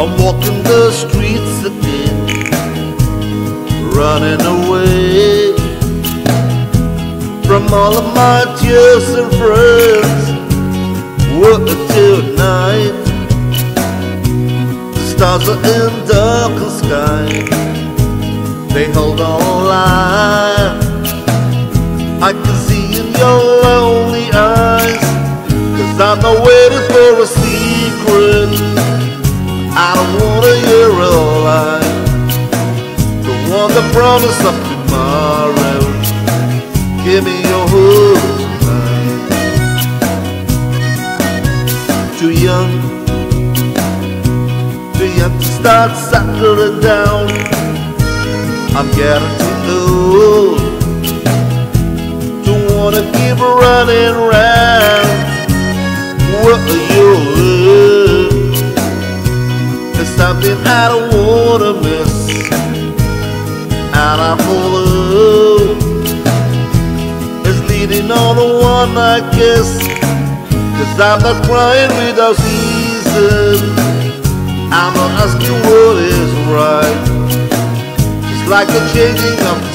I'm walking the streets again Running away From all of my tears and friends. Work until night The stars are in darker sky. They hold on line I can see in your lonely eyes. Cause I'm not waiting for a sea I don't wanna hear a lie. Don't want the promise of tomorrow. Give me your hood tonight. Too young, too young to start settling down. I'm getting too old to wanna keep running round. What something I don't wanna miss, and I follow. It's leading on the one I kiss, cause I'm not crying without season. I'm not asking what is right. It's like a changing of